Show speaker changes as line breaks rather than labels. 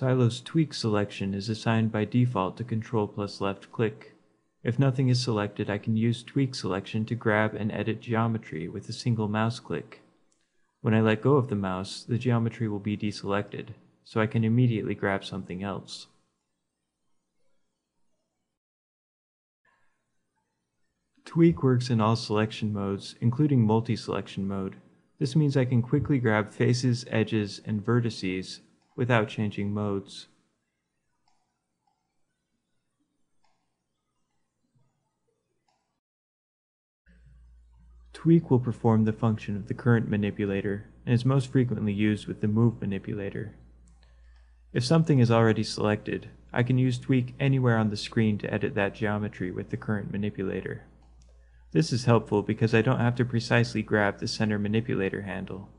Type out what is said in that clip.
Silo's tweak selection is assigned by default to Control plus left click. If nothing is selected, I can use tweak selection to grab and edit geometry with a single mouse click. When I let go of the mouse, the geometry will be deselected, so I can immediately grab something else. Tweak works in all selection modes, including multi-selection mode. This means I can quickly grab faces, edges, and vertices without changing modes. Tweak will perform the function of the current manipulator and is most frequently used with the move manipulator. If something is already selected, I can use tweak anywhere on the screen to edit that geometry with the current manipulator. This is helpful because I don't have to precisely grab the center manipulator handle.